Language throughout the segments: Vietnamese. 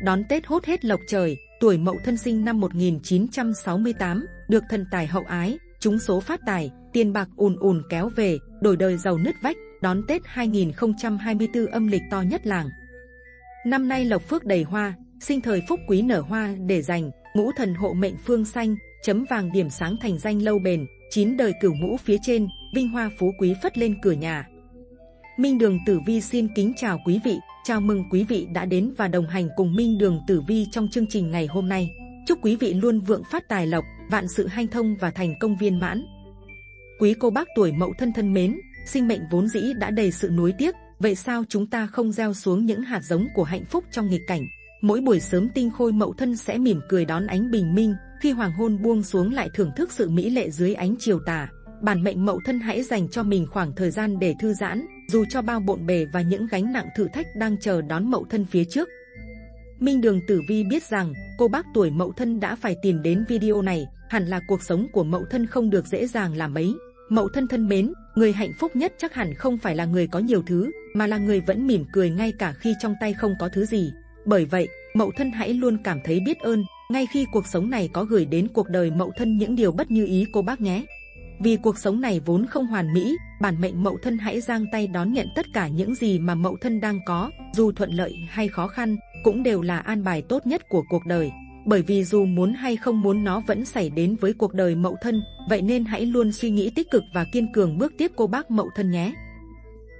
đón Tết hốt hết lộc trời, tuổi Mậu Thân sinh năm 1968, được thần tài hậu ái, trúng số phát tài, tiền bạc ùn ùn kéo về, đổi đời giàu nứt vách, đón Tết 2024 âm lịch to nhất làng. Năm nay lộc phước đầy hoa, sinh thời phúc quý nở hoa để dành, ngũ thần hộ mệnh phương xanh, chấm vàng điểm sáng thành danh lâu bền, chín đời cửu ngũ phía trên, vinh hoa phú quý phất lên cửa nhà. Minh Đường Tử Vi xin kính chào quý vị, chào mừng quý vị đã đến và đồng hành cùng Minh Đường Tử Vi trong chương trình ngày hôm nay. Chúc quý vị luôn vượng phát tài lộc, vạn sự hanh thông và thành công viên mãn. Quý cô bác tuổi mậu thân thân mến, sinh mệnh vốn dĩ đã đầy sự nuối tiếc, vậy sao chúng ta không gieo xuống những hạt giống của hạnh phúc trong nghịch cảnh? Mỗi buổi sớm tinh khôi mậu thân sẽ mỉm cười đón ánh bình minh, khi hoàng hôn buông xuống lại thưởng thức sự mỹ lệ dưới ánh chiều tà. Bản mệnh mậu thân hãy dành cho mình khoảng thời gian để thư giãn, dù cho bao bộn bề và những gánh nặng thử thách đang chờ đón mậu thân phía trước. Minh Đường Tử Vi biết rằng cô bác tuổi mậu thân đã phải tìm đến video này, hẳn là cuộc sống của mậu thân không được dễ dàng làm mấy. Mậu thân thân mến, người hạnh phúc nhất chắc hẳn không phải là người có nhiều thứ, mà là người vẫn mỉm cười ngay cả khi trong tay không có thứ gì. Bởi vậy, mậu thân hãy luôn cảm thấy biết ơn, ngay khi cuộc sống này có gửi đến cuộc đời mậu thân những điều bất như ý cô bác nhé. Vì cuộc sống này vốn không hoàn mỹ, bản mệnh mậu thân hãy giang tay đón nhận tất cả những gì mà mậu thân đang có, dù thuận lợi hay khó khăn, cũng đều là an bài tốt nhất của cuộc đời. Bởi vì dù muốn hay không muốn nó vẫn xảy đến với cuộc đời mậu thân, vậy nên hãy luôn suy nghĩ tích cực và kiên cường bước tiếp cô bác mậu thân nhé.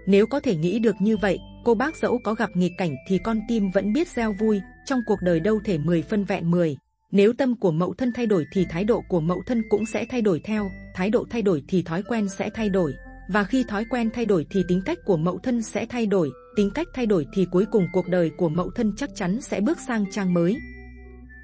Nếu có thể nghĩ được như vậy, cô bác dẫu có gặp nghịch cảnh thì con tim vẫn biết gieo vui, trong cuộc đời đâu thể 10 phân vẹn 10. Nếu tâm của mẫu thân thay đổi thì thái độ của mẫu thân cũng sẽ thay đổi theo, thái độ thay đổi thì thói quen sẽ thay đổi. Và khi thói quen thay đổi thì tính cách của mẫu thân sẽ thay đổi, tính cách thay đổi thì cuối cùng cuộc đời của mẫu thân chắc chắn sẽ bước sang trang mới.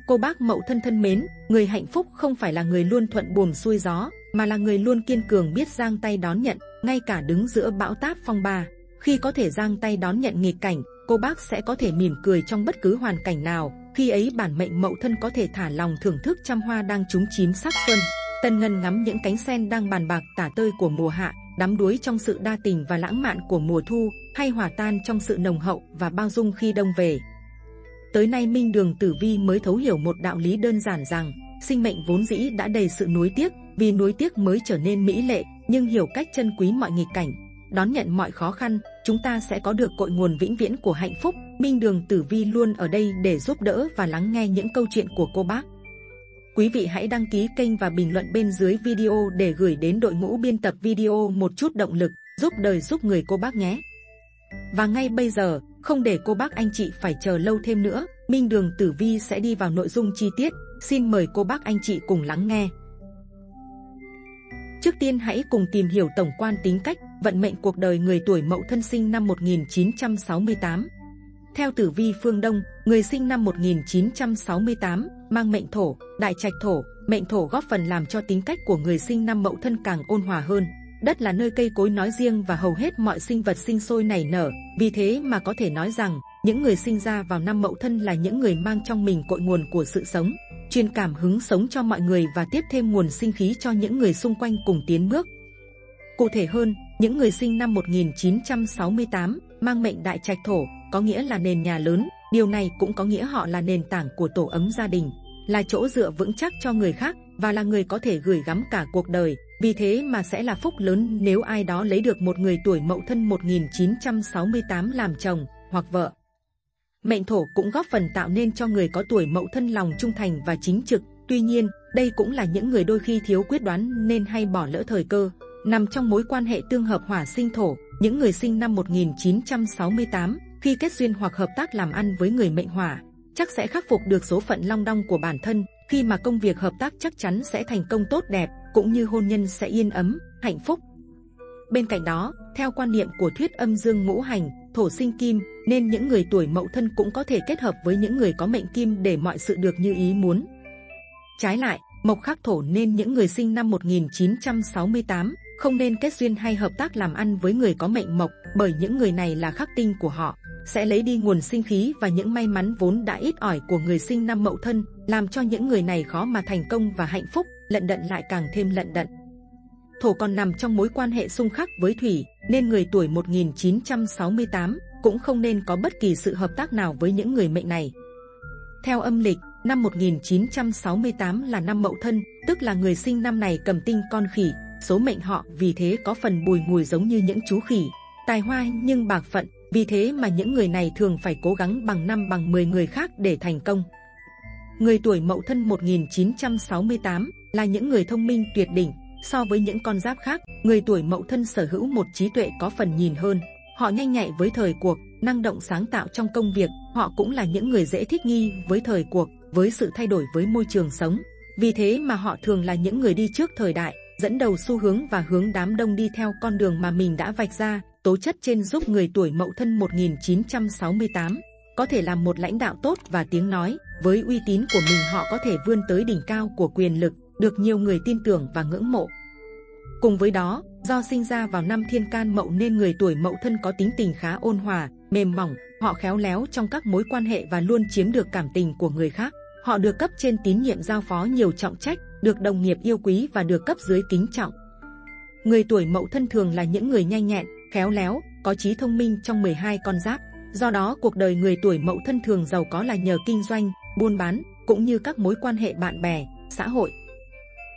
Cô bác mẫu thân thân mến, người hạnh phúc không phải là người luôn thuận buồm xuôi gió, mà là người luôn kiên cường biết giang tay đón nhận, ngay cả đứng giữa bão táp phong ba. Khi có thể giang tay đón nhận nghịch cảnh, cô bác sẽ có thể mỉm cười trong bất cứ hoàn cảnh nào. Khi ấy bản mệnh mậu thân có thể thả lòng thưởng thức trăm hoa đang trúng chín sắc xuân. Tân Ngân ngắm những cánh sen đang bàn bạc tả tơi của mùa hạ, đắm đuối trong sự đa tình và lãng mạn của mùa thu, hay hòa tan trong sự nồng hậu và bao dung khi đông về. Tới nay Minh Đường Tử Vi mới thấu hiểu một đạo lý đơn giản rằng, sinh mệnh vốn dĩ đã đầy sự nuối tiếc, vì nuối tiếc mới trở nên mỹ lệ, nhưng hiểu cách trân quý mọi nghịch cảnh, đón nhận mọi khó khăn, chúng ta sẽ có được cội nguồn vĩnh viễn của hạnh phúc. Minh Đường Tử Vi luôn ở đây để giúp đỡ và lắng nghe những câu chuyện của cô bác. Quý vị hãy đăng ký kênh và bình luận bên dưới video để gửi đến đội ngũ biên tập video một chút động lực, giúp đời giúp người cô bác nhé. Và ngay bây giờ, không để cô bác anh chị phải chờ lâu thêm nữa, Minh Đường Tử Vi sẽ đi vào nội dung chi tiết. Xin mời cô bác anh chị cùng lắng nghe. Trước tiên hãy cùng tìm hiểu tổng quan tính cách, vận mệnh cuộc đời người tuổi Mậu thân sinh năm 1968. Theo tử vi phương Đông, người sinh năm 1968 mang mệnh thổ, đại trạch thổ, mệnh thổ góp phần làm cho tính cách của người sinh năm Mậu thân càng ôn hòa hơn. Đất là nơi cây cối nói riêng và hầu hết mọi sinh vật sinh sôi nảy nở, vì thế mà có thể nói rằng những người sinh ra vào năm Mậu thân là những người mang trong mình cội nguồn của sự sống, truyền cảm hứng sống cho mọi người và tiếp thêm nguồn sinh khí cho những người xung quanh cùng tiến bước. Cụ thể hơn, những người sinh năm 1968 mang mệnh đại trạch thổ, có nghĩa là nền nhà lớn, điều này cũng có nghĩa họ là nền tảng của tổ ấm gia đình, là chỗ dựa vững chắc cho người khác và là người có thể gửi gắm cả cuộc đời. Vì thế mà sẽ là phúc lớn nếu ai đó lấy được một người tuổi mậu thân 1968 làm chồng hoặc vợ. Mệnh thổ cũng góp phần tạo nên cho người có tuổi mậu thân lòng trung thành và chính trực. Tuy nhiên, đây cũng là những người đôi khi thiếu quyết đoán nên hay bỏ lỡ thời cơ. Nằm trong mối quan hệ tương hợp hỏa sinh thổ, những người sinh năm 1968 khi kết duyên hoặc hợp tác làm ăn với người mệnh hỏa, chắc sẽ khắc phục được số phận long đong của bản thân. Khi mà công việc hợp tác chắc chắn sẽ thành công tốt đẹp, cũng như hôn nhân sẽ yên ấm, hạnh phúc. Bên cạnh đó, theo quan niệm của thuyết âm dương ngũ hành, thổ sinh kim, nên những người tuổi mậu thân cũng có thể kết hợp với những người có mệnh kim để mọi sự được như ý muốn. Trái lại, mộc khắc thổ nên những người sinh năm 1968 không nên kết duyên hay hợp tác làm ăn với người có mệnh mộc, bởi những người này là khắc tinh của họ, sẽ lấy đi nguồn sinh khí và những may mắn vốn đã ít ỏi của người sinh năm mậu thân, làm cho những người này khó mà thành công và hạnh phúc, lận đận lại càng thêm lận đận. Thổ còn nằm trong mối quan hệ xung khắc với thủy, nên người tuổi 1968 cũng không nên có bất kỳ sự hợp tác nào với những người mệnh này. Theo âm lịch, năm 1968 là năm Mậu Thân, tức là người sinh năm này cầm tinh con khỉ, số mệnh họ vì thế có phần bùi ngùi giống như những chú khỉ. Tài hoa nhưng bạc phận, vì thế mà những người này thường phải cố gắng bằng năm bằng 10 người khác để thành công. Người tuổi Mậu Thân 1968 là những người thông minh tuyệt đỉnh. So với những con giáp khác, người tuổi Mậu Thân sở hữu một trí tuệ có phần nhìn hơn. Họ nhanh nhạy với thời cuộc, năng động sáng tạo trong công việc. Họ cũng là những người dễ thích nghi với thời cuộc, với sự thay đổi với môi trường sống. Vì thế mà họ thường là những người đi trước thời đại, dẫn đầu xu hướng và hướng đám đông đi theo con đường mà mình đã vạch ra. Tố chất trên giúp người tuổi Mậu Thân 1968 có thể làm một lãnh đạo tốt và tiếng nói. Với uy tín của mình họ có thể vươn tới đỉnh cao của quyền lực, được nhiều người tin tưởng và ngưỡng mộ. Cùng với đó, do sinh ra vào năm thiên can mậu nên người tuổi mậu thân có tính tình khá ôn hòa, mềm mỏng, họ khéo léo trong các mối quan hệ và luôn chiếm được cảm tình của người khác. Họ được cấp trên tín nhiệm giao phó nhiều trọng trách, được đồng nghiệp yêu quý và được cấp dưới kính trọng. Người tuổi mậu thân thường là những người nhanh nhẹn, khéo léo, có trí thông minh trong 12 con giáp. Do đó cuộc đời người tuổi mậu thân thường giàu có là nhờ kinh doanh, buôn bán, cũng như các mối quan hệ bạn bè, xã hội.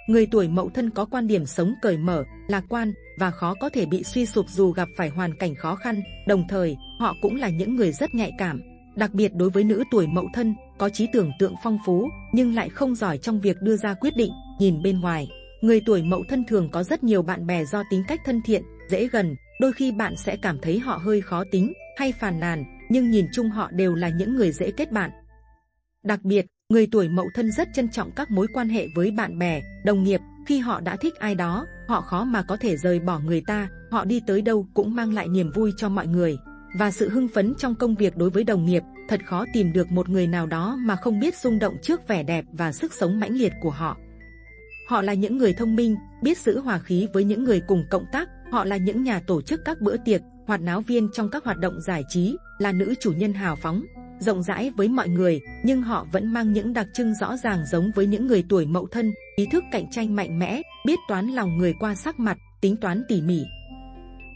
Người tuổi mậu thân có quan điểm sống cởi mở, lạc quan và khó có thể bị suy sụp dù gặp phải hoàn cảnh khó khăn. Đồng thời, họ cũng là những người rất nhạy cảm. Đặc biệt đối với nữ tuổi mậu thân, có trí tưởng tượng phong phú, nhưng lại không giỏi trong việc đưa ra quyết định, nhìn bên ngoài. Người tuổi mậu thân thường có rất nhiều bạn bè do tính cách thân thiện, dễ gần, đôi khi bạn sẽ cảm thấy họ hơi khó tính hay phàn nàn, nhưng nhìn chung họ đều là những người dễ kết bạn. Đặc biệt, người tuổi mậu thân rất trân trọng các mối quan hệ với bạn bè, đồng nghiệp. Khi họ đã thích ai đó, họ khó mà có thể rời bỏ người ta. Họ đi tới đâu cũng mang lại niềm vui cho mọi người và sự hưng phấn trong công việc đối với đồng nghiệp. Thật khó tìm được một người nào đó mà không biết rung động trước vẻ đẹp và sức sống mãnh liệt của họ. Họ là những người thông minh, biết giữ hòa khí với những người cùng cộng tác. Họ là những nhà tổ chức các bữa tiệc, hoạt náo viên trong các hoạt động giải trí, là nữ chủ nhân hào phóng, rộng rãi với mọi người, nhưng họ vẫn mang những đặc trưng rõ ràng giống với những người tuổi mậu thân, ý thức cạnh tranh mạnh mẽ, biết toán lòng người qua sắc mặt, tính toán tỉ mỉ.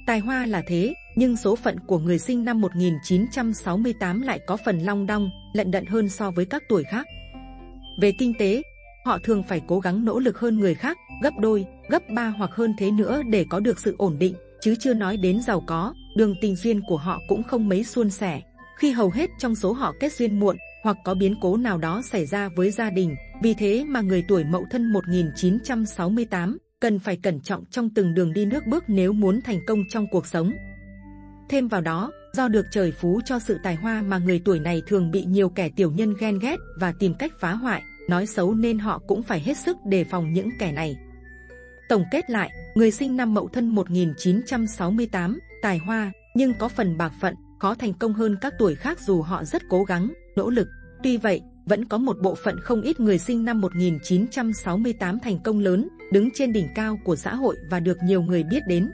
Tài hoa là thế, nhưng số phận của người sinh năm 1968 lại có phần long đong, lận đận hơn so với các tuổi khác. Về kinh tế, họ thường phải cố gắng nỗ lực hơn người khác, gấp đôi, gấp ba hoặc hơn thế nữa để có được sự ổn định, chứ chưa nói đến giàu có, đường tình duyên của họ cũng không mấy suôn sẻ. Khi hầu hết trong số họ kết duyên muộn, hoặc có biến cố nào đó xảy ra với gia đình, vì thế mà người tuổi Mậu Thân 1968 cần phải cẩn trọng trong từng đường đi nước bước nếu muốn thành công trong cuộc sống. Thêm vào đó, do được trời phú cho sự tài hoa mà người tuổi này thường bị nhiều kẻ tiểu nhân ghen ghét và tìm cách phá hoại, nói xấu nên họ cũng phải hết sức đề phòng những kẻ này. Tổng kết lại, người sinh năm Mậu Thân 1968, tài hoa, nhưng có phần bạc phận, khó thành công hơn các tuổi khác dù họ rất cố gắng, nỗ lực. Tuy vậy, vẫn có một bộ phận không ít người sinh năm 1968 thành công lớn, đứng trên đỉnh cao của xã hội và được nhiều người biết đến.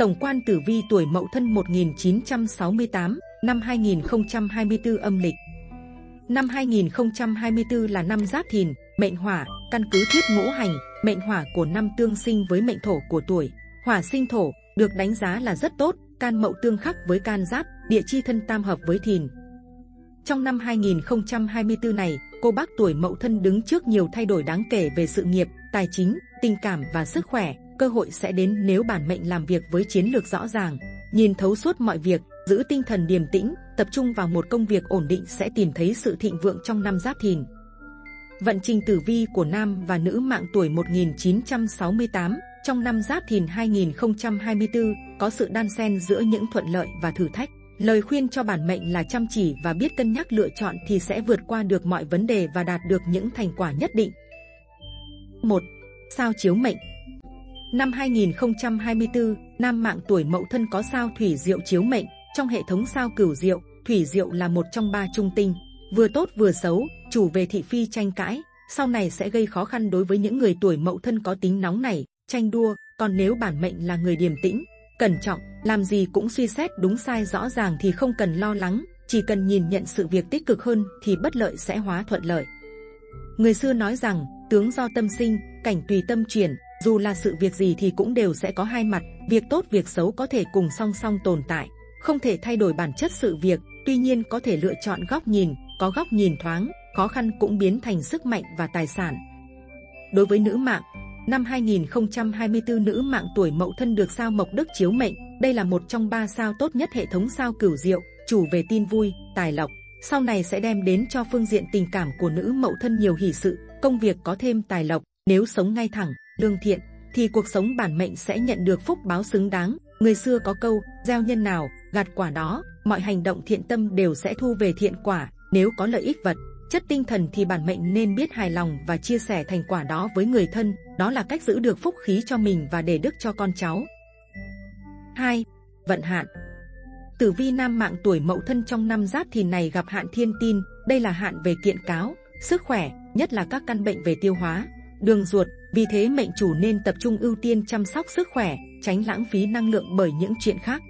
Tổng quan tử vi tuổi Mậu Thân 1968, năm 2024 âm lịch. Năm 2024 là năm Giáp Thìn, mệnh Hỏa, căn cứ thuyết ngũ hành, mệnh Hỏa của năm tương sinh với mệnh Thổ của tuổi. Hỏa sinh Thổ được đánh giá là rất tốt, can Mậu tương khắc với can Giáp, địa chi thân tam hợp với Thìn. Trong năm 2024 này, cô bác tuổi Mậu Thân đứng trước nhiều thay đổi đáng kể về sự nghiệp, tài chính, tình cảm và sức khỏe. Cơ hội sẽ đến nếu bản mệnh làm việc với chiến lược rõ ràng, nhìn thấu suốt mọi việc, giữ tinh thần điềm tĩnh, tập trung vào một công việc ổn định sẽ tìm thấy sự thịnh vượng trong năm Giáp Thìn. Vận trình tử vi của nam và nữ mạng tuổi 1968 trong năm Giáp Thìn 2024 có sự đan xen giữa những thuận lợi và thử thách. Lời khuyên cho bản mệnh là chăm chỉ và biết cân nhắc lựa chọn thì sẽ vượt qua được mọi vấn đề và đạt được những thành quả nhất định. 1. Sao chiếu mệnh Năm 2024, nam mạng tuổi mậu thân có sao thủy diệu chiếu mệnh. Trong hệ thống sao cửu diệu, thủy diệu là một trong ba trung tinh. Vừa tốt vừa xấu, chủ về thị phi tranh cãi. Sau này sẽ gây khó khăn đối với những người tuổi mậu thân có tính nóng này, tranh đua. Còn nếu bản mệnh là người điềm tĩnh, cẩn trọng, làm gì cũng suy xét đúng sai rõ ràng thì không cần lo lắng, chỉ cần nhìn nhận sự việc tích cực hơn thì bất lợi sẽ hóa thuận lợi. Người xưa nói rằng, tướng do tâm sinh, cảnh tùy tâm chuyển, dù là sự việc gì thì cũng đều sẽ có hai mặt, việc tốt việc xấu có thể cùng song song tồn tại, không thể thay đổi bản chất sự việc, tuy nhiên có thể lựa chọn góc nhìn, có góc nhìn thoáng, khó khăn cũng biến thành sức mạnh và tài sản. Đối với nữ mạng, năm 2024 nữ mạng tuổi Mậu Thân được sao Mộc Đức chiếu mệnh, đây là một trong ba sao tốt nhất hệ thống sao cửu diệu, chủ về tin vui, tài lộc. Sau này sẽ đem đến cho phương diện tình cảm của nữ Mậu Thân nhiều hỷ sự, công việc có thêm tài lộc, nếu sống ngay thẳng, lương thiện, thì cuộc sống bản mệnh sẽ nhận được phúc báo xứng đáng. Người xưa có câu, gieo nhân nào, gặt quả đó, mọi hành động thiện tâm đều sẽ thu về thiện quả, nếu có lợi ích vật, chất tinh thần thì bản mệnh nên biết hài lòng và chia sẻ thành quả đó với người thân, đó là cách giữ được phúc khí cho mình và để đức cho con cháu. 2. Vận hạn Tử vi nam mạng tuổi mậu thân trong năm giáp thìn này gặp hạn thiên tin, đây là hạn về kiện cáo, sức khỏe, nhất là các căn bệnh về tiêu hóa, đường ruột, vì thế mệnh chủ nên tập trung ưu tiên chăm sóc sức khỏe, tránh lãng phí năng lượng bởi những chuyện khác.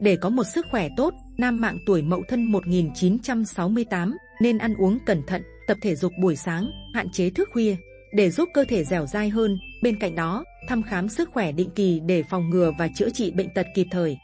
Để có một sức khỏe tốt, nam mạng tuổi mậu thân 1968 nên ăn uống cẩn thận, tập thể dục buổi sáng, hạn chế thức khuya để giúp cơ thể dẻo dai hơn. Bên cạnh đó, thăm khám sức khỏe định kỳ để phòng ngừa và chữa trị bệnh tật kịp thời.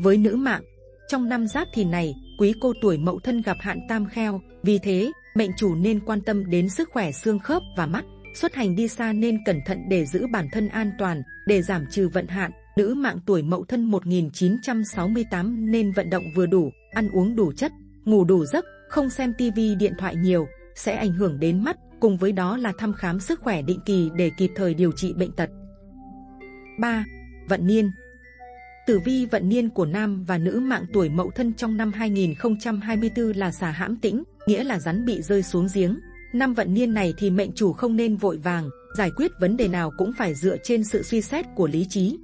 Với nữ mạng, trong năm giáp thìn này, quý cô tuổi mậu thân gặp hạn tam kheo, vì thế mệnh chủ nên quan tâm đến sức khỏe xương khớp và mắt. Xuất hành đi xa nên cẩn thận để giữ bản thân an toàn, để giảm trừ vận hạn. Nữ mạng tuổi mậu thân 1968 nên vận động vừa đủ, ăn uống đủ chất, ngủ đủ giấc, không xem tivi điện thoại nhiều, sẽ ảnh hưởng đến mắt, cùng với đó là thăm khám sức khỏe định kỳ để kịp thời điều trị bệnh tật. 3. Vận niên Tử vi vận niên của nam và nữ mạng tuổi mậu thân trong năm 2024 là xà hãm tĩnh, nghĩa là rắn bị rơi xuống giếng. Năm vận niên này thì mệnh chủ không nên vội vàng, giải quyết vấn đề nào cũng phải dựa trên sự suy xét của lý trí.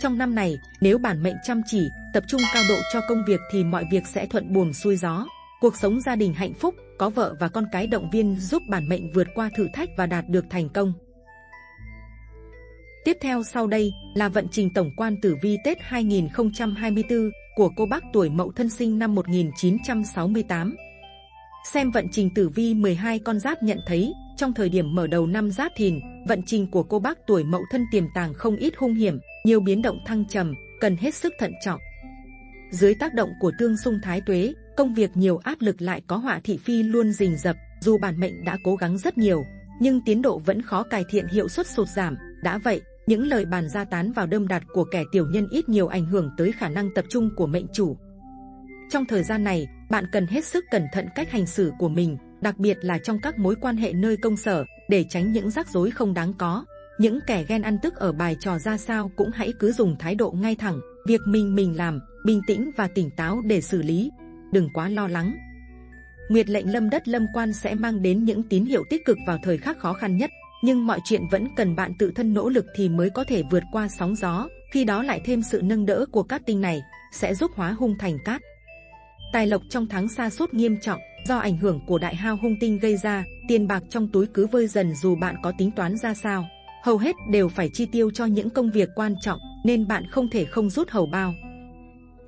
Trong năm này, nếu bản mệnh chăm chỉ, tập trung cao độ cho công việc thì mọi việc sẽ thuận buồm xuôi gió. Cuộc sống gia đình hạnh phúc, có vợ và con cái động viên giúp bản mệnh vượt qua thử thách và đạt được thành công. Tiếp theo sau đây là vận trình tổng quan tử vi Tết 2024 của cô bác tuổi Mậu thân sinh năm 1968. Xem vận trình tử vi 12 con giáp nhận thấy, trong thời điểm mở đầu năm giáp thìn, vận trình của cô bác tuổi Mậu thân tiềm tàng không ít hung hiểm, nhiều biến động thăng trầm, cần hết sức thận trọng. Dưới tác động của tương xung thái tuế, công việc nhiều áp lực lại có họa thị phi luôn rình rập. Dù bản mệnh đã cố gắng rất nhiều, nhưng tiến độ vẫn khó cải thiện hiệu suất sụt giảm. Đã vậy, những lời bàn ra tán vào đâm đặt của kẻ tiểu nhân ít nhiều ảnh hưởng tới khả năng tập trung của mệnh chủ. Trong thời gian này, bạn cần hết sức cẩn thận cách hành xử của mình, đặc biệt là trong các mối quan hệ nơi công sở, để tránh những rắc rối không đáng có. Những kẻ ghen ăn tức ở bài trò ra sao cũng hãy cứ dùng thái độ ngay thẳng, việc mình mình làm, bình tĩnh và tỉnh táo để xử lý, đừng quá lo lắng. Nguyệt lệnh lâm đất lâm quan sẽ mang đến những tín hiệu tích cực vào thời khắc khó khăn nhất, nhưng mọi chuyện vẫn cần bạn tự thân nỗ lực thì mới có thể vượt qua sóng gió, khi đó lại thêm sự nâng đỡ của các tinh này, sẽ giúp hóa hung thành cát. Tài lộc trong tháng xa sút nghiêm trọng, do ảnh hưởng của đại hao hung tinh gây ra, tiền bạc trong túi cứ vơi dần dù bạn có tính toán ra sao. Hầu hết đều phải chi tiêu cho những công việc quan trọng, nên bạn không thể không rút hầu bao.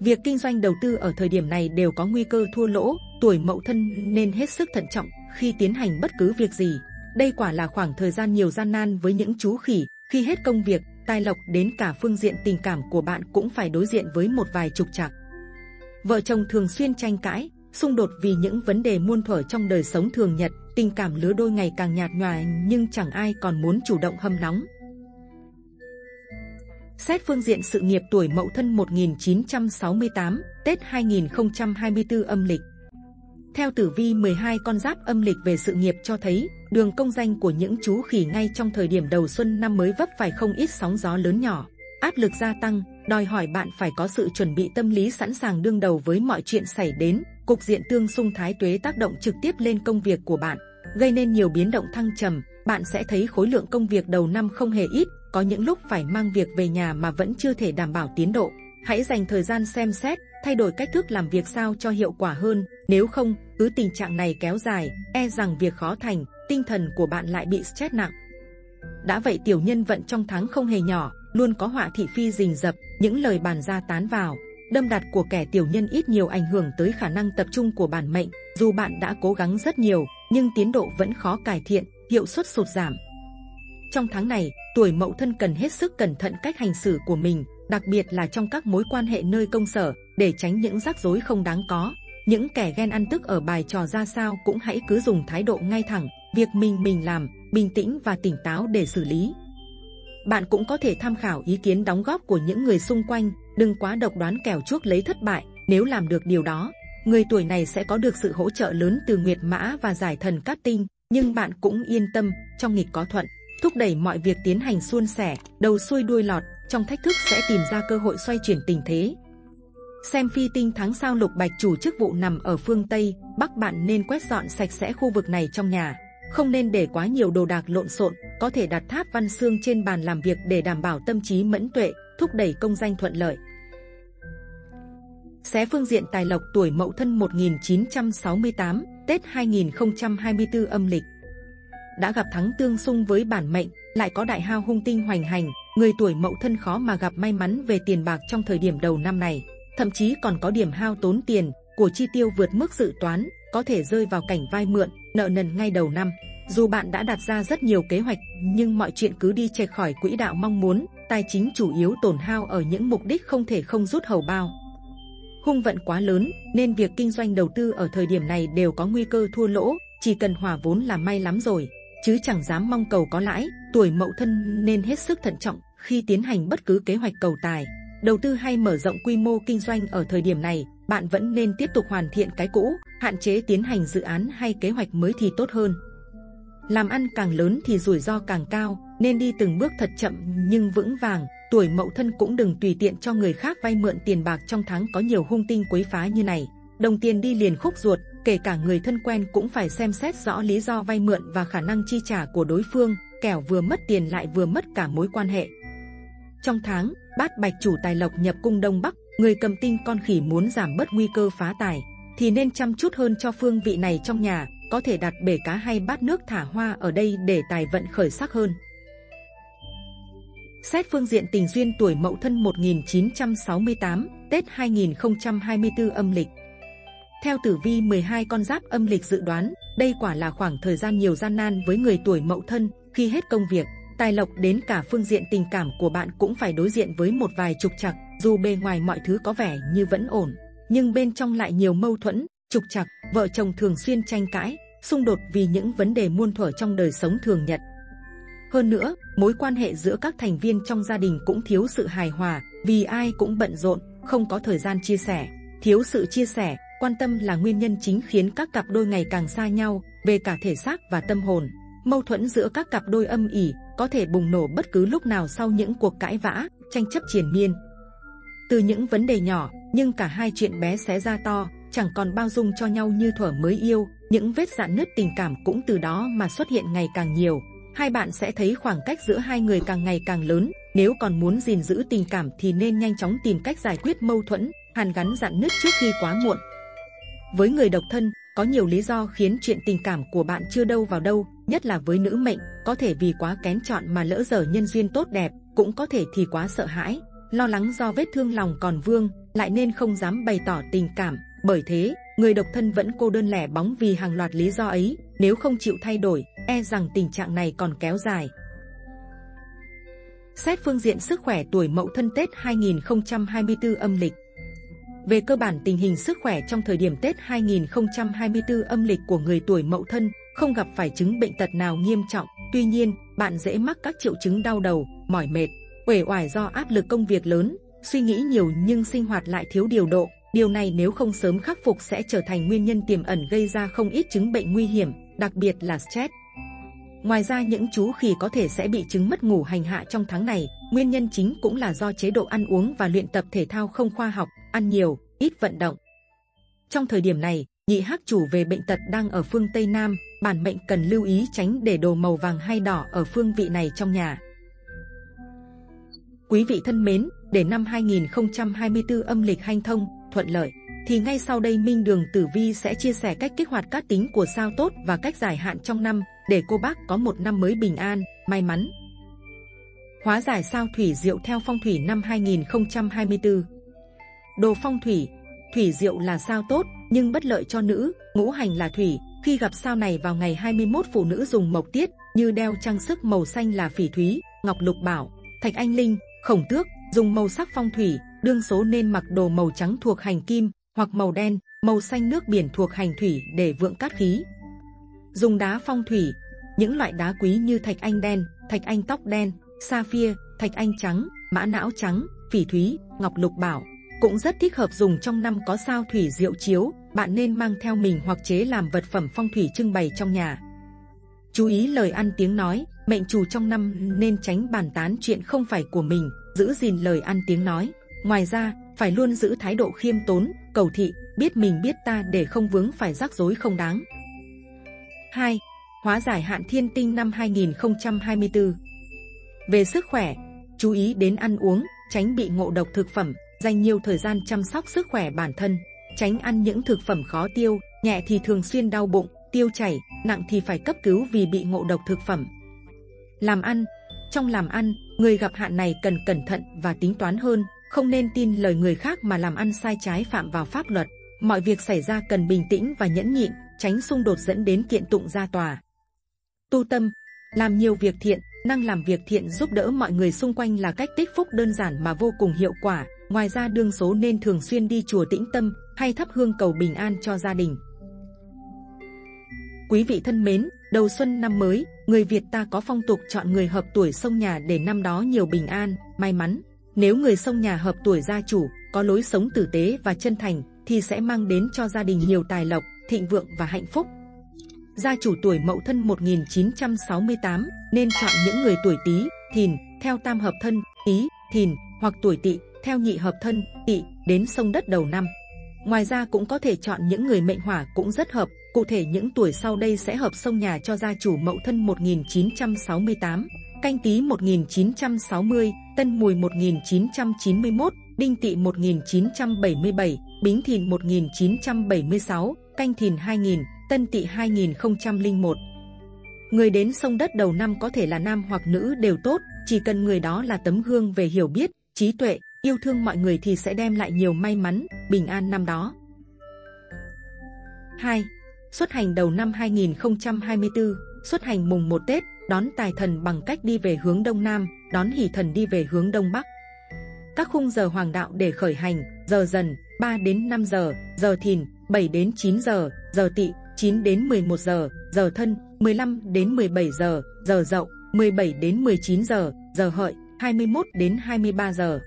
Việc kinh doanh đầu tư ở thời điểm này đều có nguy cơ thua lỗ, tuổi mậu thân nên hết sức thận trọng khi tiến hành bất cứ việc gì. Đây quả là khoảng thời gian nhiều gian nan với những chú khỉ, khi hết công việc, tài lộc đến cả phương diện tình cảm của bạn cũng phải đối diện với một vài trục trặc. Vợ chồng thường xuyên tranh cãi, xung đột vì những vấn đề muôn thuở trong đời sống thường nhật, tình cảm lứa đôi ngày càng nhạt nhòa nhưng chẳng ai còn muốn chủ động hâm nóng. Xét phương diện sự nghiệp tuổi Mậu Thân 1968, Tết 2024 âm lịch. Theo tử vi 12 con giáp âm lịch về sự nghiệp cho thấy, đường công danh của những chú khỉ ngay trong thời điểm đầu xuân năm mới vấp phải không ít sóng gió lớn nhỏ. Áp lực gia tăng, đòi hỏi bạn phải có sự chuẩn bị tâm lý sẵn sàng đương đầu với mọi chuyện xảy đến. Cục diện tương xung thái tuế tác động trực tiếp lên công việc của bạn, gây nên nhiều biến động thăng trầm. Bạn sẽ thấy khối lượng công việc đầu năm không hề ít, có những lúc phải mang việc về nhà mà vẫn chưa thể đảm bảo tiến độ. Hãy dành thời gian xem xét, thay đổi cách thức làm việc sao cho hiệu quả hơn. Nếu không, cứ tình trạng này kéo dài, e rằng việc khó thành, tinh thần của bạn lại bị stress nặng. Đã vậy tiểu nhân vận trong tháng không hề nhỏ, luôn có họa thị phi rình rập, những lời bàn ra tán vào. Đâm đặt của kẻ tiểu nhân ít nhiều ảnh hưởng tới khả năng tập trung của bản mệnh. Dù bạn đã cố gắng rất nhiều, nhưng tiến độ vẫn khó cải thiện, hiệu suất sụt giảm. Trong tháng này, tuổi mậu thân cần hết sức cẩn thận cách hành xử của mình, đặc biệt là trong các mối quan hệ nơi công sở, để tránh những rắc rối không đáng có. Những kẻ ghen ăn tức ở bài trò ra sao cũng hãy cứ dùng thái độ ngay thẳng, việc mình mình làm, bình tĩnh và tỉnh táo để xử lý. Bạn cũng có thể tham khảo ý kiến đóng góp của những người xung quanh, đừng quá độc đoán kẻo chuốc lấy thất bại. Nếu làm được điều đó, người tuổi này sẽ có được sự hỗ trợ lớn từ Nguyệt Mã và Giải Thần Cát Tinh. Nhưng bạn cũng yên tâm, trong nghịch có thuận, thúc đẩy mọi việc tiến hành suôn sẻ, đầu xuôi đuôi lọt, trong thách thức sẽ tìm ra cơ hội xoay chuyển tình thế. Xem phi tinh tháng sao lục bạch chủ chức vụ nằm ở phương Tây, Bắc bạn nên quét dọn sạch sẽ khu vực này trong nhà. Không nên để quá nhiều đồ đạc lộn xộn, có thể đặt tháp văn xương trên bàn làm việc để đảm bảo tâm trí mẫn tuệ, thúc đẩy công danh thuận lợi. Xé phương diện tài lộc tuổi Mậu Thân 1968, Tết 2024 âm lịch. Đã gặp thắng tương xung với bản mệnh, lại có đại hao hung tinh hoành hành, người tuổi Mậu Thân khó mà gặp may mắn về tiền bạc trong thời điểm đầu năm này. Thậm chí còn có điểm hao tốn tiền, của chi tiêu vượt mức dự toán, có thể rơi vào cảnh vay mượn, nợ nần ngay đầu năm. Dù bạn đã đặt ra rất nhiều kế hoạch, nhưng mọi chuyện cứ đi chệch khỏi quỹ đạo mong muốn, tài chính chủ yếu tổn hao ở những mục đích không thể không rút hầu bao. Hung vận quá lớn, nên việc kinh doanh đầu tư ở thời điểm này đều có nguy cơ thua lỗ, chỉ cần hòa vốn là may lắm rồi, chứ chẳng dám mong cầu có lãi. Tuổi mậu thân nên hết sức thận trọng khi tiến hành bất cứ kế hoạch cầu tài, đầu tư hay mở rộng quy mô kinh doanh ở thời điểm này, bạn vẫn nên tiếp tục hoàn thiện cái cũ, hạn chế tiến hành dự án hay kế hoạch mới thì tốt hơn. Làm ăn càng lớn thì rủi ro càng cao, nên đi từng bước thật chậm nhưng vững vàng. Tuổi mậu thân cũng đừng tùy tiện cho người khác vay mượn tiền bạc trong tháng có nhiều hung tinh quấy phá như này. Đồng tiền đi liền khúc ruột, kể cả người thân quen cũng phải xem xét rõ lý do vay mượn và khả năng chi trả của đối phương, kẻo vừa mất tiền lại vừa mất cả mối quan hệ. Trong tháng, bát bạch chủ tài lộc nhập cung Đông Bắc, người cầm tinh con khỉ muốn giảm bớt nguy cơ phá tài, thì nên chăm chút hơn cho phương vị này trong nhà, có thể đặt bể cá hay bát nước thả hoa ở đây để tài vận khởi sắc hơn. Xét phương diện tình duyên tuổi Mậu Thân 1968, Tết 2024 âm lịch. Theo tử vi 12 con giáp âm lịch dự đoán, đây quả là khoảng thời gian nhiều gian nan với người tuổi Mậu Thân khi hết công việc, tài lộc đến cả phương diện tình cảm của bạn cũng phải đối diện với một vài trục trặc. Dù bề ngoài mọi thứ có vẻ như vẫn ổn, nhưng bên trong lại nhiều mâu thuẫn, trục trặc. Vợ chồng thường xuyên tranh cãi, xung đột vì những vấn đề muôn thuở trong đời sống thường nhật. Hơn nữa, mối quan hệ giữa các thành viên trong gia đình cũng thiếu sự hài hòa, vì ai cũng bận rộn, không có thời gian chia sẻ. Thiếu sự chia sẻ, quan tâm là nguyên nhân chính khiến các cặp đôi ngày càng xa nhau về cả thể xác và tâm hồn. Mâu thuẫn giữa các cặp đôi âm ỉ có thể bùng nổ bất cứ lúc nào sau những cuộc cãi vã, tranh chấp triền miên. Từ những vấn đề nhỏ, nhưng cả hai chuyện bé xé ra to, chẳng còn bao dung cho nhau như thuở mới yêu, những vết rạn nứt tình cảm cũng từ đó mà xuất hiện ngày càng nhiều. Hai bạn sẽ thấy khoảng cách giữa hai người càng ngày càng lớn, nếu còn muốn gìn giữ tình cảm thì nên nhanh chóng tìm cách giải quyết mâu thuẫn, hàn gắn rạn nứt trước khi quá muộn. Với người độc thân, có nhiều lý do khiến chuyện tình cảm của bạn chưa đâu vào đâu, nhất là với nữ mệnh, có thể vì quá kén chọn mà lỡ dở nhân duyên tốt đẹp, cũng có thể thì quá sợ hãi, lo lắng do vết thương lòng còn vương, lại nên không dám bày tỏ tình cảm. Bởi thế, người độc thân vẫn cô đơn lẻ bóng vì hàng loạt lý do ấy, nếu không chịu thay đổi, e rằng tình trạng này còn kéo dài. Xét phương diện sức khỏe tuổi Mậu Thân Tết 2024 âm lịch về cơ bản tình hình sức khỏe trong thời điểm Tết 2024 âm lịch của người tuổi Mậu Thân không gặp phải chứng bệnh tật nào nghiêm trọng. Tuy nhiên, bạn dễ mắc các triệu chứng đau đầu, mỏi mệt, uể oải do áp lực công việc lớn, suy nghĩ nhiều nhưng sinh hoạt lại thiếu điều độ. Điều này nếu không sớm khắc phục sẽ trở thành nguyên nhân tiềm ẩn gây ra không ít chứng bệnh nguy hiểm, đặc biệt là stress. Ngoài ra những chú khỉ có thể sẽ bị chứng mất ngủ hành hạ trong tháng này, nguyên nhân chính cũng là do chế độ ăn uống và luyện tập thể thao không khoa học, ăn nhiều, ít vận động. Trong thời điểm này, nhị hắc chủ về bệnh tật đang ở phương Tây Nam, bản mệnh cần lưu ý tránh để đồ màu vàng hay đỏ ở phương vị này trong nhà. Quý vị thân mến, để năm 2024 âm lịch hanh thông, thuận lợi, thì ngay sau đây Minh Đường Tử Vi sẽ chia sẻ cách kích hoạt các tính của sao tốt và cách giải hạn trong năm, để cô bác có một năm mới bình an, may mắn. Hóa giải sao thủy diệu theo phong thủy năm 2024 Đồ phong thủy, thủy diệu là sao tốt, nhưng bất lợi cho nữ, ngũ hành là thủy. Khi gặp sao này vào ngày 21 phụ nữ dùng mộc tiết, như đeo trang sức màu xanh là phỉ thúy, ngọc lục bảo, thạch anh linh, khổng tước, dùng màu sắc phong thủy, đương số nên mặc đồ màu trắng thuộc hành kim, hoặc màu đen, màu xanh nước biển thuộc hành thủy để vượng cát khí. Dùng đá phong thủy, những loại đá quý như thạch anh đen, thạch anh tóc đen, sapphire, thạch anh trắng, mã não trắng, phỉ thúy, ngọc lục bảo cũng rất thích hợp dùng trong năm có sao thủy diệu chiếu. Bạn nên mang theo mình hoặc chế làm vật phẩm phong thủy trưng bày trong nhà. Chú ý lời ăn tiếng nói, mệnh chủ trong năm nên tránh bàn tán chuyện không phải của mình, giữ gìn lời ăn tiếng nói. Ngoài ra, phải luôn giữ thái độ khiêm tốn, cầu thị, biết mình biết ta để không vướng phải rắc rối không đáng. 2. Hóa giải hạn thiên tinh năm 2024 Về sức khỏe, chú ý đến ăn uống, tránh bị ngộ độc thực phẩm, dành nhiều thời gian chăm sóc sức khỏe bản thân, tránh ăn những thực phẩm khó tiêu, nhẹ thì thường xuyên đau bụng, tiêu chảy, nặng thì phải cấp cứu vì bị ngộ độc thực phẩm. Làm ăn Trong làm ăn, người gặp hạn này cần cẩn thận và tính toán hơn, không nên tin lời người khác mà làm ăn sai trái phạm vào pháp luật. Mọi việc xảy ra cần bình tĩnh và nhẫn nhịn, tránh xung đột dẫn đến kiện tụng ra tòa. Tu tâm, làm nhiều việc thiện, năng làm việc thiện giúp đỡ mọi người xung quanh là cách tích phúc đơn giản mà vô cùng hiệu quả. Ngoài ra đương số nên thường xuyên đi chùa tĩnh tâm hay thắp hương cầu bình an cho gia đình. Quý vị thân mến, đầu xuân năm mới, người Việt ta có phong tục chọn người hợp tuổi sông nhà để năm đó nhiều bình an, may mắn. Nếu người sông nhà hợp tuổi gia chủ, có lối sống tử tế và chân thành, thì sẽ mang đến cho gia đình nhiều tài lộc, thịnh vượng và hạnh phúc. Gia chủ tuổi Mậu Thân 1968 nên chọn những người tuổi Tý, Thìn theo tam hợp thân, Tý, Thìn hoặc tuổi Tỵ theo nhị hợp thân, Tỵ đến sông đất đầu năm. Ngoài ra cũng có thể chọn những người mệnh hỏa cũng rất hợp, cụ thể những tuổi sau đây sẽ hợp sông nhà cho gia chủ Mậu Thân 1968, Canh Tý 1960, Tân Mùi 1991, Đinh Tỵ 1977, Bính Thìn 1976, Canh Thìn 2000, Tân Tỵ 2001. Người đến sông đất đầu năm có thể là nam hoặc nữ đều tốt, chỉ cần người đó là tấm gương về hiểu biết, trí tuệ, yêu thương mọi người thì sẽ đem lại nhiều may mắn, bình an năm đó. 2. Xuất hành đầu năm 2024, xuất hành mùng 1 Tết, đón tài thần bằng cách đi về hướng Đông Nam, đón hỷ thần đi về hướng Đông Bắc. Các khung giờ hoàng đạo để khởi hành, giờ dần, 3 đến 5 giờ, giờ thìn, 7 đến 9 giờ, giờ tỵ, 9 đến 11 giờ, giờ thân, 15 đến 17 giờ, giờ dậu, 17 đến 19 giờ, giờ hợi, 21 đến 23 giờ.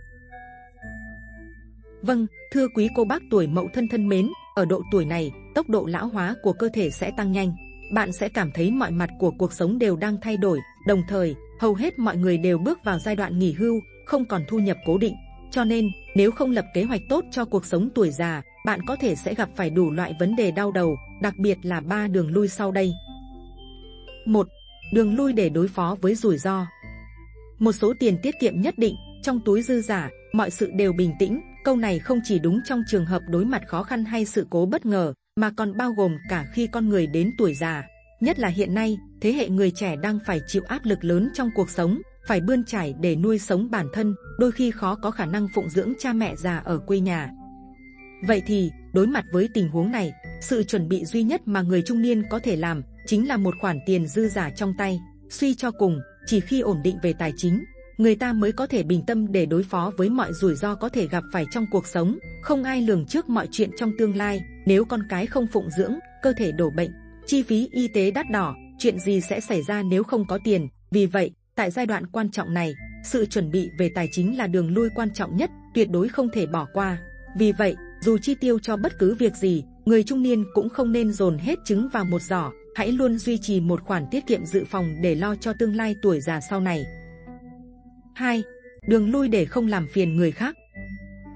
Vâng, thưa quý cô bác tuổi mậu thân thân mến, ở độ tuổi này, tốc độ lão hóa của cơ thể sẽ tăng nhanh. Bạn sẽ cảm thấy mọi mặt của cuộc sống đều đang thay đổi, đồng thời, hầu hết mọi người đều bước vào giai đoạn nghỉ hưu, không còn thu nhập cố định. Cho nên, nếu không lập kế hoạch tốt cho cuộc sống tuổi già, bạn có thể sẽ gặp phải đủ loại vấn đề đau đầu, đặc biệt là ba đường lui sau đây. 1. Đường lui để đối phó với rủi ro. Một số tiền tiết kiệm nhất định, trong túi dư giả, mọi sự đều bình tĩnh, Câu này không chỉ đúng trong trường hợp đối mặt khó khăn hay sự cố bất ngờ, mà còn bao gồm cả khi con người đến tuổi già. Nhất là hiện nay, thế hệ người trẻ đang phải chịu áp lực lớn trong cuộc sống, phải bươn trải để nuôi sống bản thân, đôi khi khó có khả năng phụng dưỡng cha mẹ già ở quê nhà. Vậy thì, đối mặt với tình huống này, sự chuẩn bị duy nhất mà người trung niên có thể làm chính là một khoản tiền dư giả trong tay. Suy cho cùng, chỉ khi ổn định về tài chính, người ta mới có thể bình tâm để đối phó với mọi rủi ro có thể gặp phải trong cuộc sống. Không ai lường trước mọi chuyện trong tương lai. Nếu con cái không phụng dưỡng, cơ thể đổ bệnh, chi phí y tế đắt đỏ, chuyện gì sẽ xảy ra nếu không có tiền. Vì vậy, tại giai đoạn quan trọng này, sự chuẩn bị về tài chính là đường lui quan trọng nhất, tuyệt đối không thể bỏ qua. Vì vậy, dù chi tiêu cho bất cứ việc gì, người trung niên cũng không nên dồn hết trứng vào một giỏ. Hãy luôn duy trì một khoản tiết kiệm dự phòng để lo cho tương lai tuổi già sau này. 2. Đường lui để không làm phiền người khác.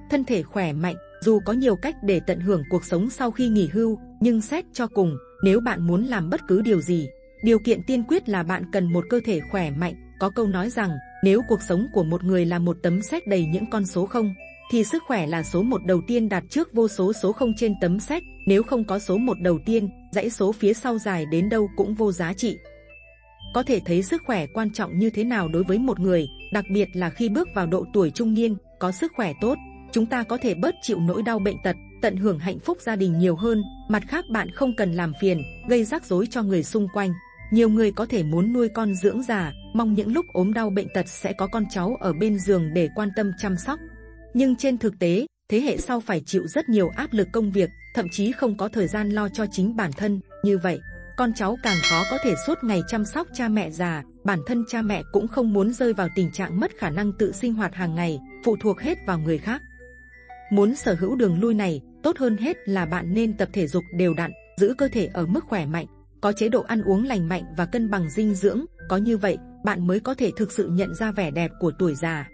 Thân thể khỏe mạnh, dù có nhiều cách để tận hưởng cuộc sống sau khi nghỉ hưu, nhưng xét cho cùng, nếu bạn muốn làm bất cứ điều gì, điều kiện tiên quyết là bạn cần một cơ thể khỏe mạnh. Có câu nói rằng, nếu cuộc sống của một người là một tấm xét đầy những con số không, thì sức khỏe là số một đầu tiên đạt trước vô số số không trên tấm xét Nếu không có số một đầu tiên, dãy số phía sau dài đến đâu cũng vô giá trị. Có thể thấy sức khỏe quan trọng như thế nào đối với một người, đặc biệt là khi bước vào độ tuổi trung niên, có sức khỏe tốt, chúng ta có thể bớt chịu nỗi đau bệnh tật, tận hưởng hạnh phúc gia đình nhiều hơn. Mặt khác bạn không cần làm phiền, gây rắc rối cho người xung quanh. Nhiều người có thể muốn nuôi con dưỡng già, mong những lúc ốm đau bệnh tật sẽ có con cháu ở bên giường để quan tâm chăm sóc. Nhưng trên thực tế, thế hệ sau phải chịu rất nhiều áp lực công việc, thậm chí không có thời gian lo cho chính bản thân. Như vậy, con cháu càng khó có thể suốt ngày chăm sóc cha mẹ già, bản thân cha mẹ cũng không muốn rơi vào tình trạng mất khả năng tự sinh hoạt hàng ngày, phụ thuộc hết vào người khác. Muốn sở hữu đường lui này, tốt hơn hết là bạn nên tập thể dục đều đặn, giữ cơ thể ở mức khỏe mạnh, có chế độ ăn uống lành mạnh và cân bằng dinh dưỡng, có như vậy, bạn mới có thể thực sự nhận ra vẻ đẹp của tuổi già.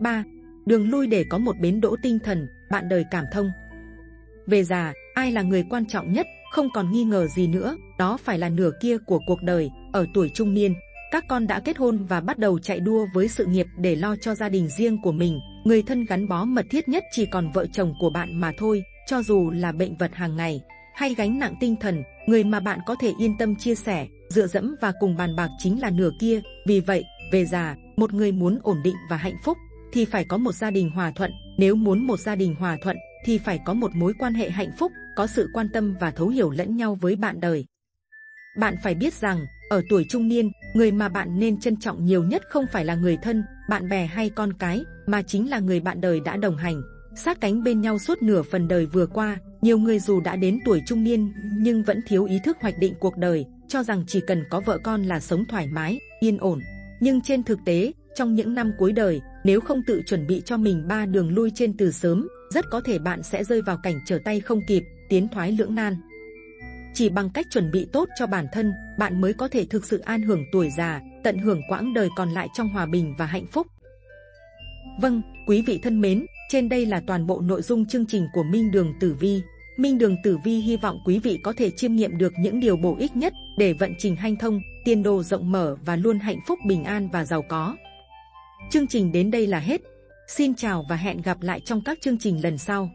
3. Đường lui để có một bến đỗ tinh thần, bạn đời cảm thông. Về già, ai là người quan trọng nhất, không còn nghi ngờ gì nữa, đó phải là nửa kia của cuộc đời, ở tuổi trung niên. Các con đã kết hôn và bắt đầu chạy đua với sự nghiệp để lo cho gia đình riêng của mình. Người thân gắn bó mật thiết nhất chỉ còn vợ chồng của bạn mà thôi, cho dù là bệnh vật hàng ngày hay gánh nặng tinh thần, người mà bạn có thể yên tâm chia sẻ, dựa dẫm và cùng bàn bạc chính là nửa kia. Vì vậy, về già, một người muốn ổn định và hạnh phúc thì phải có một gia đình hòa thuận. Nếu muốn một gia đình hòa thuận thì phải có một mối quan hệ hạnh phúc, có sự quan tâm và thấu hiểu lẫn nhau với bạn đời. Bạn phải biết rằng, ở tuổi trung niên, người mà bạn nên trân trọng nhiều nhất không phải là người thân, bạn bè hay con cái, mà chính là người bạn đời đã đồng hành, sát cánh bên nhau suốt nửa phần đời vừa qua. Nhiều người dù đã đến tuổi trung niên nhưng vẫn thiếu ý thức hoạch định cuộc đời, cho rằng chỉ cần có vợ con là sống thoải mái, yên ổn. Nhưng trên thực tế, trong những năm cuối đời, nếu không tự chuẩn bị cho mình ba đường lui trên từ sớm, rất có thể bạn sẽ rơi vào cảnh trở tay không kịp, tiến thoái lưỡng nan. Chỉ bằng cách chuẩn bị tốt cho bản thân, bạn mới có thể thực sự an hưởng tuổi già, tận hưởng quãng đời còn lại trong hòa bình và hạnh phúc. Vâng, quý vị thân mến, trên đây là toàn bộ nội dung chương trình của Minh Đường Tử Vi. Minh Đường Tử Vi hy vọng quý vị có thể chiêm nghiệm được những điều bổ ích nhất để vận trình hanh thông, tiền đồ rộng mở và luôn hạnh phúc bình an và giàu có. Chương trình đến đây là hết. Xin chào và hẹn gặp lại trong các chương trình lần sau.